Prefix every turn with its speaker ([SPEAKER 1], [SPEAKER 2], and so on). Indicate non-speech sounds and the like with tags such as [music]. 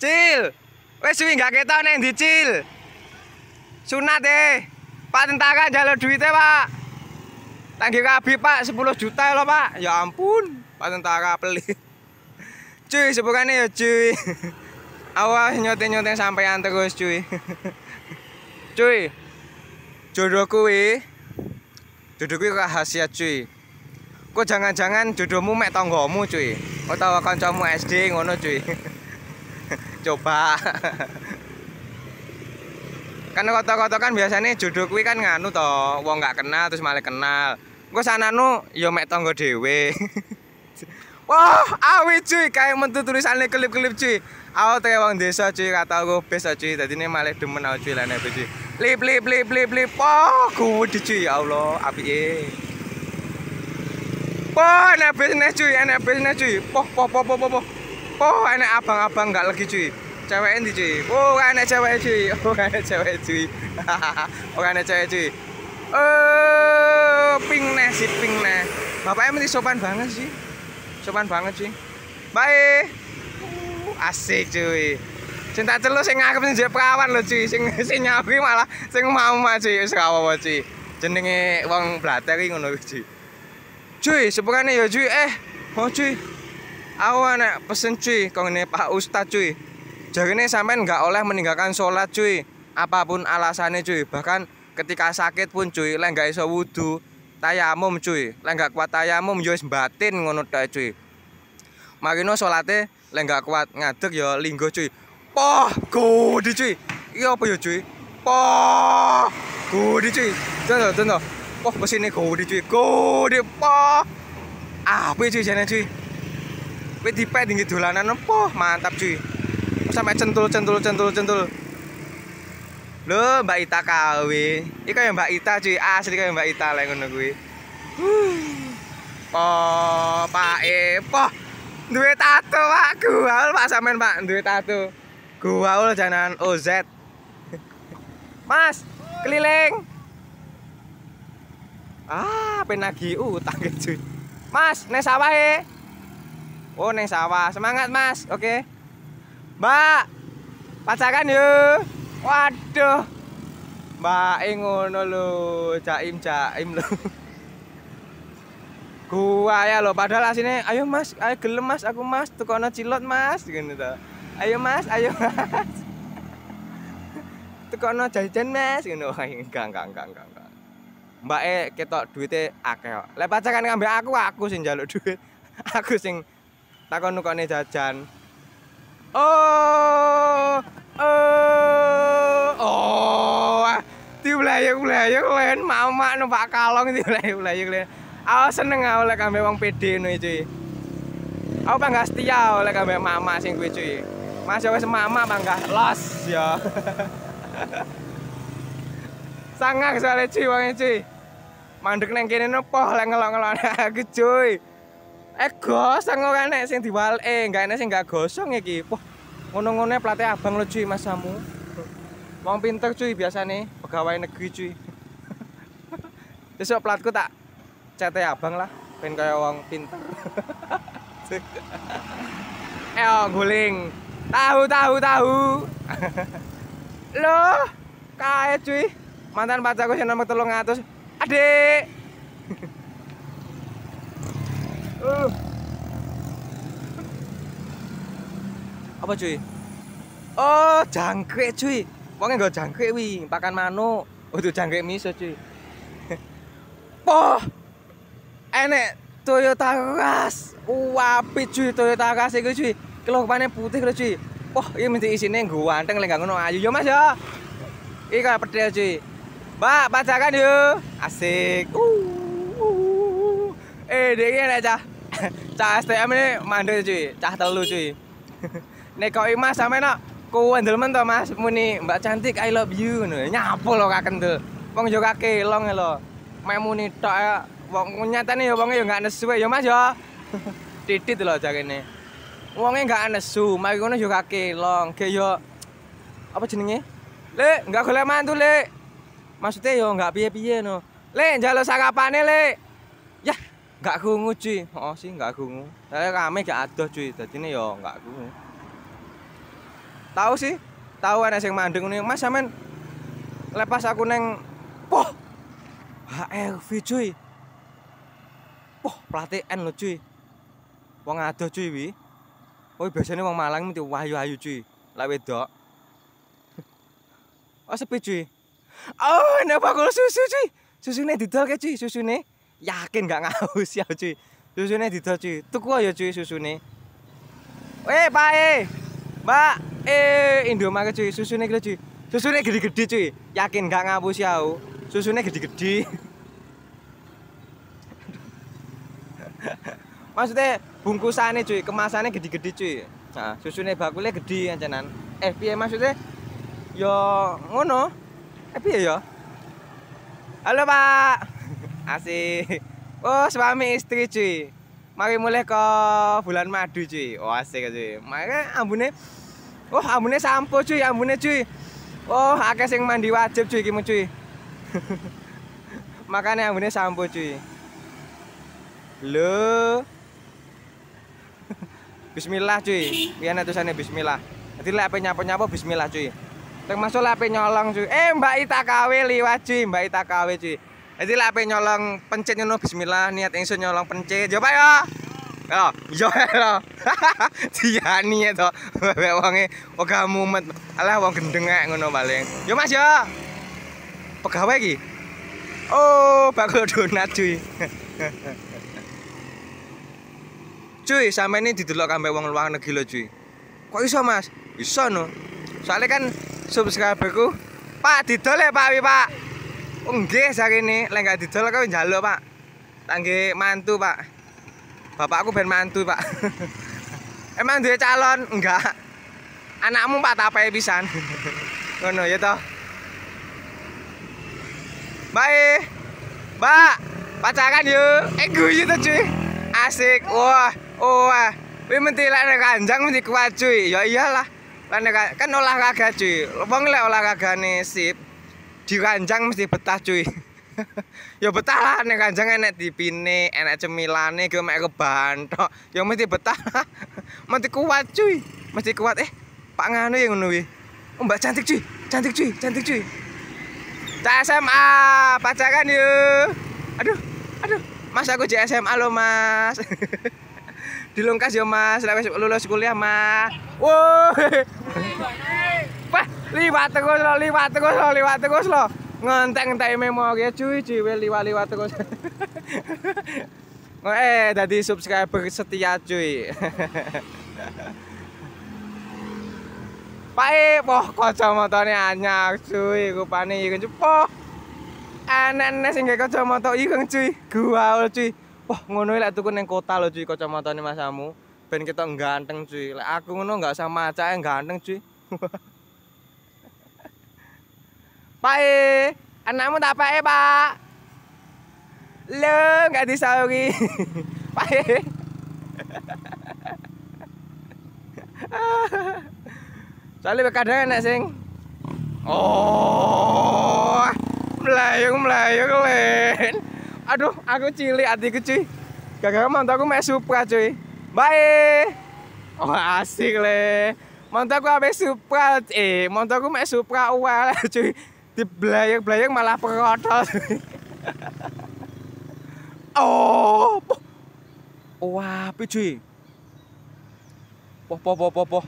[SPEAKER 1] Cil. Wes suwi gak ketok nek ndi, Cil? Sunat e. Pak tentara njaluk duite, Pak. Tanggi kabi, Pak, 10 juta lho, Pak. Ya ampun, Pak tentara pelit. Cuy, sepukane ya, cuy. Awas nyote-nyote sampean terus, cuy. cuy. Jodoh kuwi jodoh kuwi rahasia, cuy. Kok jangan-jangan jodohmu mek tanggamu, cuy. Utawa kancamu SD ngono, cuy. Coba. kan kota-kota kan biasanya jodoh kuwi kan nganu to, wong nggak kenal terus malah kenal. Engko sananu ya mek tangga dhewe. [laughs] Wah, awi cuy, kayak mentu tulisannya klip-klip cuy. Aku teh wong desa cuy, kata aku bes cuy. Tadi ini malah demen aku cuy lane cuy. Lip lip lip lip lip. Wah, kuwi cuy, ya Allah, apike. Wah, enak bisnis cuy, enak bisnis cuy. Poh, poh, poh, poh, poh, poh. Poh, enak abang-abang nggak lagi cuy. Cewek ini cuy. Oh, enak cewek cuy. [laughs] Oh, enak cewek cuy. [laughs] oh, enak cewek cuy. Eh, ping nih si ping nih. Bapaknya mesti sopan banget sih. Sopan banget sih. Uh, asik cuy. Cinta celuk sing ngarep sing perawan lho cuy. Sing [laughs] sing nyawi malah sing mau mah cuy. Wis apa cuy. Jenenge wong blater iki ngono cuy. Cuy, sepurane ya cuy. Eh, oh cuy. Aku anak pesen cuy, kongene Pak Ustad cuy. Jarine sampean nggak oleh meninggalkan sholat cuy. Apa pun alasannya cuy. Bahkan ketika sakit pun cuy, lek nggak iso wudu, tayamum cuy. Lek nggak kuat tayamum yo wis batin ngono tok cuy. Marino salate lek nggak kuat ngadeg ya linggo cuy. Poh, gede cuy. Iya apa ya cuy? Poh, gede cuy. Tentu, tentu. Poh mesinnya gede cuy. Gede poh. Apa cuy jane cuy? Wis dipet tinggi dolanan poh, mantap cuy. Sampai centul centul centul centul. Lho, Mbak Ita kawe. Iki kaya Mbak Ita cuy, asli kaya Mbak Ita lek ngono kuwi. Oh, Pak E, poh. Duwe tato, Pak. Gaul, Pak sampean, Pak. Duwe tato. Gaul janan OZ. [laughs] Mas, keliling. Ah, penagi utang [laughs] cuy. Mas, neng sawah e. Oh, neng sawah. Semangat, Mas. Oke. Mbak, pacaran yuk. Waduh. Mbak ngono lho, jaim-jaim lho. [laughs] Gua ya lo padahal asine ayo Mas, ayo gelem Mas, aku Mas, tukono cilot Mas ngono to. Ayo Mas, ayo [laughs] Mas. Tukono jajan Mas ngono. Enggak, enggak, enggak, enggak, enggak. Mbak e ketok duite akeh. Lek pacaran ngambil aku, aku sing njaluk duit. [laughs] Aku sing takon nukone jajan. Oh, oh, oh, diulayuk-ulayuk len mama numpak kalong diulayuk-ulayuk len. Aku seneng aku lek ambek wong PD ngono cuy. Aku bangga setia oleh ambek mama sing kuwi cuy. Mas wis mama bangga los ya. [laughs] Sangat soalnya cuy wong cuy. Mandek neng kene nopo lek ngelok-ngelok aku cuy. Eh gosong ora nek sing diwalke, enggak enek sing enggak gosong iki. Wah, ngono-ngono plate abang lo cuy masamu. Wong pinter cuy biasane, pegawai negeri cuy. [laughs] Besok platku tak cete abang lah, pengen kaya wong pinter. [laughs] eh oh, guling. Tahu tahu tahu. [laughs] Loh, kae cuy. Mantan pacarku sing nomor 300. Adik. Uh. Apa cuy? Oh, jangkrik cuy. Wonge nggo jangkrik wi, pakan manuk. Oh, itu jangkrik miso cuy. Poh. [laughs] Enek Toyota Rush. Wapi cuy Toyota Rush iku cuy. Kelopane putih lho cuy. Wah, ini isine nggo wanteng lek ngono ayu yo Mas ya. Iki kaya pedel cuy. Mbak, pacaran yuk. Asik. Uh, uh, uh. Eh, dia ini cah. Cah STM ini mandul cuy. Cah telu cuy. Nek kok Mas sampe nak kuwendelmen to Mas muni Mbak cantik I love you ngono. Nyapo lho kaken tuh. Wong yo kakelong lho. Mek muni tok ya. Wong nyatane yo wonge yo gak nesu ya Mas ya. [laughs] Titit lho jarene. Wonge gak nesu, mari ngono yo kakelong. Ge yo apa jenenge? Lek, enggak golek mantu, Lek. Maksudnya yo enggak piye-piye no. Lek, njaluk sarapane, Lek. Enggak krungu cuy. Oh sih enggak krungu. Saya rame gak adoh cuy. Dadine yo enggak krungu. Tahu sih. Tahu ana sing mandeng ngene. Mas sampean lepas aku neng poh HLV cuy. Poh pelatih N lo cuy. Wong adoh cuy wi. Oh biasanya wong Malang mesti wahyu-wahyu cuy. Lah wedok. [laughs] Oh sepi cuy. Oh, ini bakul susu cuy. Susune didol ke cuy, susune. Yakin gak ngaus ya cuy. Susune didol cuy. Tuku ya cuy susune. Eh, Pak eh. Mbak, eh Indomaret cuy, susune iki cuy. Susune gede-gede cuy. Yakin gak ngapus ya. Susune gede-gede. [laughs] Maksudnya bungkusannya cuy, kemasannya gede-gede cuy. Nah, susune bakulnya gede ancanan. Eh, piye maksudnya? Yo ngono. Eh piye ya? Halo, Pak. Asik. Oh, suami istri cuy. Mari mulai ke bulan madu cuy. Oh, asik cuy. Mari ambune Oh, ambune sampo cuy, ambune cuy. Oh, akeh sing mandi wajib cuy iki cuy. [laughs] Makane ambune sampo cuy. Lho. [laughs] Bismillah cuy. Piye tulisane bismillah. Dadi lek nyapa-nyapa bismillah cuy. Termasuk lek nyolong cuy. Eh Mbak Ita kawe liwat cuy, Mbak Ita kawe cuy. Jadi lek nyolong pencet ngono bismillah niat ingsun nyolong pencet. Coba ya. Yo, yo yo. [laughs] Diani to. Wek wonge ora mumet. Alah wong gendeng nek ngono paling. Yo Mas yo. Pegawai iki. Oh, bakul donat cuy. [laughs] cuy sampe ini didelok kampe wong luar negeri lo cuy kok iso mas iso no soalnya kan subscriberku pak didol ya pak wi pak oh nggih sakene lek gak didol kau njaluk pak tangge mantu pak bapakku ben mantu pak [laughs] emang dia calon enggak anakmu pak tapai pisan [laughs] ngono ya toh Bye. Mbak, pacaran yuk. Eh guyu tuh cuy. Asik. Wah. Wah. Kuwi mesti lek kanjang mesti kuat cuy. Ya iyalah. Kan olahraga cuy. Wong lek olahragane sip di kanjang mesti betah cuy. [laughs] ya betah lah nek kanjang enek dipine, enek cemilane mek keban tok. Ya mesti betah. [laughs] mesti kuat cuy. Mesti kuat eh. Pak nganu ya ngono. Oh, Mbak cantik cuy. Cantik cuy, cantik cuy. Cak SMA, pacaran yuk. Aduh, aduh. Mas aku di SMA lo, Mas. [laughs] dilungkas ya mas lulus kuliah mas wah liwat terus lo liwat terus lo liwat terus lo ngentek ngentek memori cuy cuy liwat liwat terus [laughs] eh tadi subscriber setia cuy [laughs] Pak e, poh kacamatane anyar cuy, rupane ireng cuy. Poh. Enek-enek sing kacamata ireng cuy. Gaul cuy. Wah, ngono lek tuku ning kota lho cuy kacamatane masamu. Ben kita ganteng cuy. Lek aku ngono enggak sama cah ganteng cuy. [laughs] Pak e, anakmu tak pak e, Pak. Lo, enggak disauri. [laughs] Pak e. [laughs] Soalnya kadang enak sing Oh, melayung melayung len. Aduh, aku cilik hatiku cuy. Gara-gara mantu aku mek Supra cuy. Bye. Oh, asik le. Mantu aku ame Supra. Eh, mantu aku mek Supra uwal [laughs] cuy. Di belayang-belayang malah perotol. oh. Wah, api cuy. Poh poh poh poh poh.